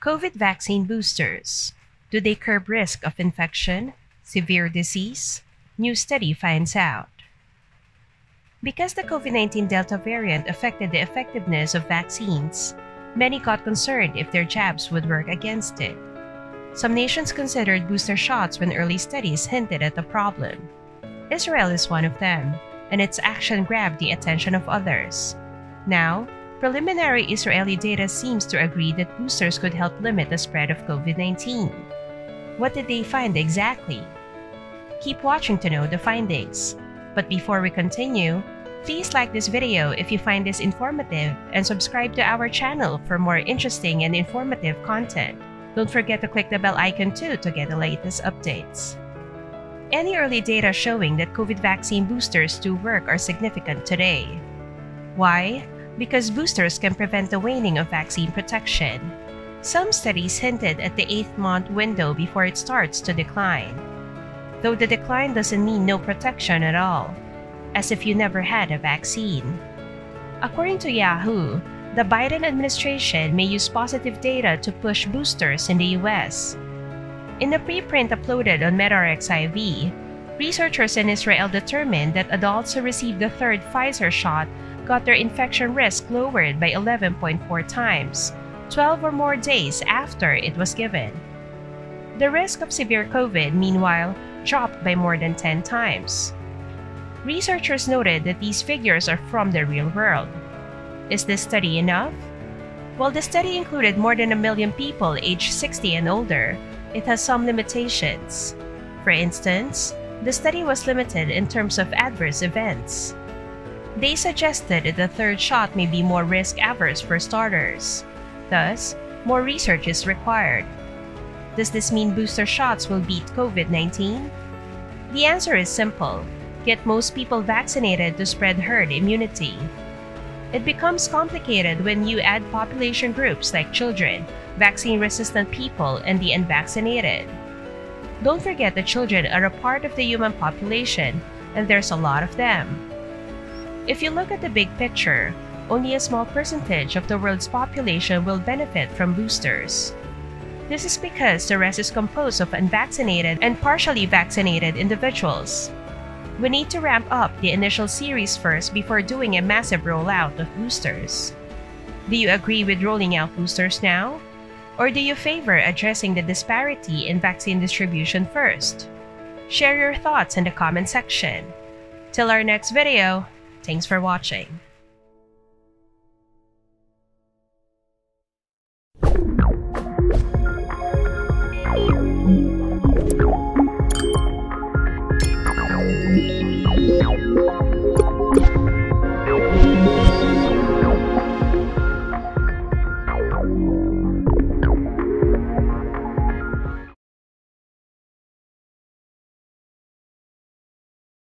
COVID vaccine boosters. Do they curb risk of infection, severe disease? New study finds out. Because the COVID 19 Delta variant affected the effectiveness of vaccines, many got concerned if their jabs would work against it. Some nations considered booster shots when early studies hinted at the problem. Israel is one of them, and its action grabbed the attention of others. Now, preliminary Israeli data seems to agree that boosters could help limit the spread of COVID 19. What did they find exactly? Keep watching to know the findings. But before we continue, please like this video if you find this informative and subscribe to our channel for more interesting and informative content. Don't forget to click the bell icon too to get the latest updates. Any early data showing that COVID vaccine boosters do work are significant today. Why? Because boosters can prevent the waning of vaccine protection. Some studies hinted at the 8th month window before it starts to decline. Though the decline doesn't mean no protection at all, as if you never had a vaccine. According to Yahoo, the Biden administration may use positive data to push boosters in the US. In a preprint uploaded on medRxiv, researchers in Israel determined that adults who received the third Pfizer shot got their infection risk lowered by 11.4 times, 12 or more days after it was given. The risk of severe COVID, meanwhile, dropped by more than 10 times. Researchers noted that these figures are from the real world. Is this study enough? While the study included more than a million people aged 60 and older, it has some limitations. For instance, the study was limited in terms of adverse events. They suggested that the third shot may be more risk averse for starters. Thus, more research is required. Does this mean booster shots will beat COVID 19? The answer is simple get most people vaccinated to spread herd immunity. It becomes complicated when you add population groups like children, vaccine resistant people, and the unvaccinated. Don't forget that children are a part of the human population, and there's a lot of them. If you look at the big picture, only a small percentage of the world's population will benefit from boosters. This is because the rest is composed of unvaccinated and partially vaccinated individuals. We need to ramp up the initial series first before doing a massive rollout of boosters. Do you agree with rolling out boosters now? Or do you favor addressing the disparity in vaccine distribution first? Share your thoughts in the comment section. Till our next video, thanks for watching.